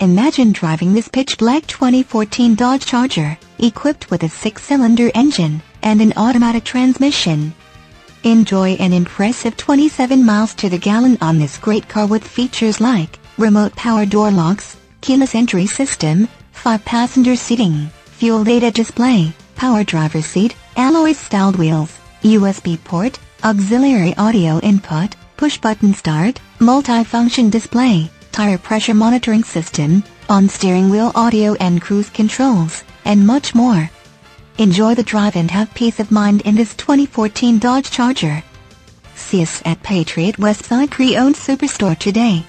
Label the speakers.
Speaker 1: Imagine driving this pitch-black 2014 Dodge Charger, equipped with a six-cylinder engine and an automatic transmission. Enjoy an impressive 27 miles to the gallon on this great car with features like remote power door locks, keyless entry system, 5-passenger seating, fuel data display, power driver seat, alloy styled wheels, USB port, auxiliary audio input, push-button start, multi-function display, tire pressure monitoring system, on steering wheel audio and cruise controls, and much more. Enjoy the drive and have peace of mind in this 2014 Dodge Charger. See us at Patriot Westside Pre-Owned Superstore today.